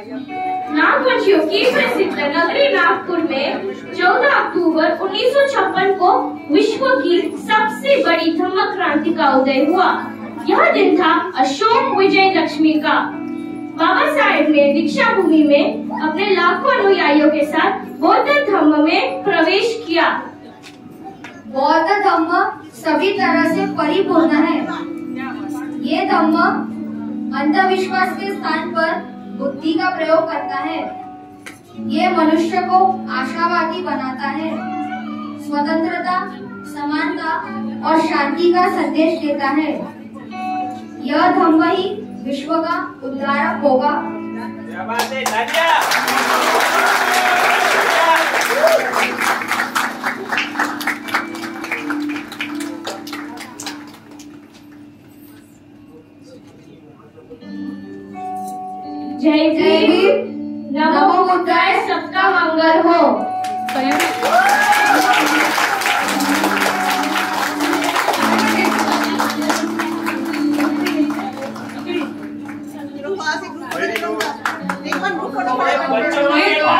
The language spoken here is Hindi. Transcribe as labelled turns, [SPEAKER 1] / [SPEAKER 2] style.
[SPEAKER 1] नागवंशियों की प्रसिद्ध नगरी नागपुर में 14 अक्टूबर 1956 को विश्व की सबसे बड़ी धर्म क्रांति का उदय हुआ। यह दिन था अशोक विजय लक्ष्मी का। बाबा साहेब ने दीक्षा भूमि में अपने लाखों अनुयायियों के साथ बौद्ध धर्म में प्रवेश किया।
[SPEAKER 2] बौद्ध धर्म सभी तरह से परिपूर्ण है। ये धर्म अंधविश्वास के स्थान पर बुद्धि का प्रयोग करता है। ये मनुष्य को आशावादी बनाता है। स्वतंत्रता, समानता और शांति का संदेश देता है। यह धम्म ही विश्व का उद्धारक होगा।
[SPEAKER 1] जय भीम नमो सबका मंगल हो। बच्चों